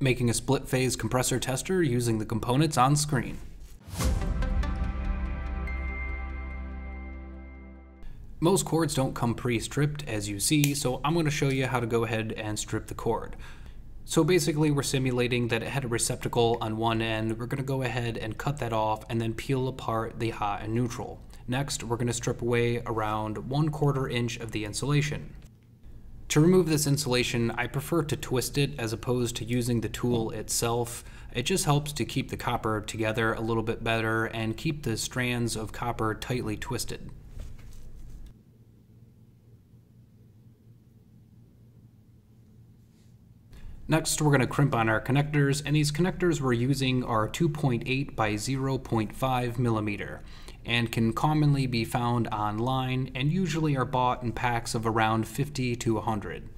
making a split phase compressor tester using the components on screen. Most cords don't come pre-stripped as you see, so I'm going to show you how to go ahead and strip the cord. So basically we're simulating that it had a receptacle on one end, we're going to go ahead and cut that off and then peel apart the hot and neutral. Next, we're going to strip away around one quarter inch of the insulation. To remove this insulation, I prefer to twist it as opposed to using the tool itself. It just helps to keep the copper together a little bit better and keep the strands of copper tightly twisted. Next, we're going to crimp on our connectors, and these connectors we're using are 2.8 by 0.5 millimeter and can commonly be found online and usually are bought in packs of around 50 to 100.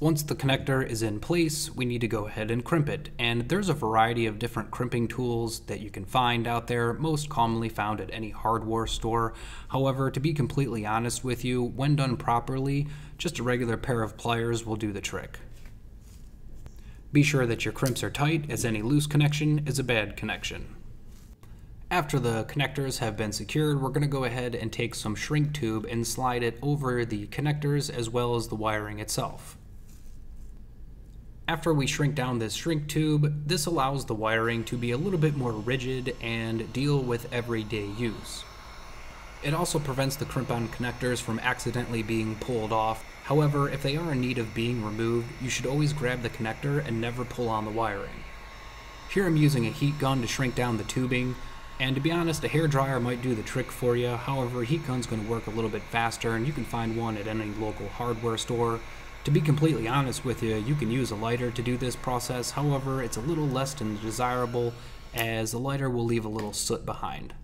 Once the connector is in place, we need to go ahead and crimp it. And there's a variety of different crimping tools that you can find out there, most commonly found at any hardware store. However, to be completely honest with you, when done properly, just a regular pair of pliers will do the trick. Be sure that your crimps are tight, as any loose connection is a bad connection. After the connectors have been secured, we're going to go ahead and take some shrink tube and slide it over the connectors as well as the wiring itself. After we shrink down this shrink tube, this allows the wiring to be a little bit more rigid and deal with everyday use. It also prevents the crimp-on connectors from accidentally being pulled off. However, if they are in need of being removed, you should always grab the connector and never pull on the wiring. Here I'm using a heat gun to shrink down the tubing, and to be honest, a hair dryer might do the trick for you. However, a heat gun's going to work a little bit faster, and you can find one at any local hardware store. To be completely honest with you, you can use a lighter to do this process, however, it's a little less than desirable as the lighter will leave a little soot behind.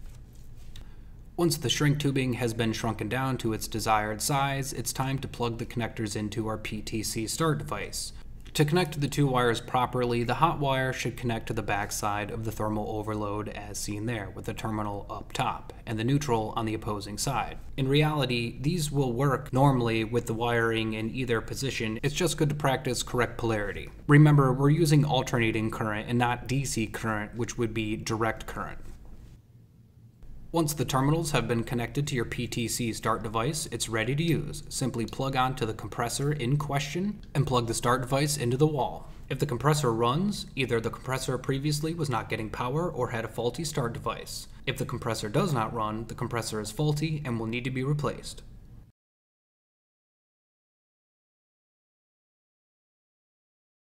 Once the shrink tubing has been shrunken down to its desired size, it's time to plug the connectors into our PTC start device. To connect the two wires properly, the hot wire should connect to the backside of the thermal overload as seen there, with the terminal up top, and the neutral on the opposing side. In reality, these will work normally with the wiring in either position, it's just good to practice correct polarity. Remember, we're using alternating current and not DC current, which would be direct current. Once the terminals have been connected to your PTC start device, it's ready to use. Simply plug onto the compressor in question and plug the start device into the wall. If the compressor runs, either the compressor previously was not getting power or had a faulty start device. If the compressor does not run, the compressor is faulty and will need to be replaced.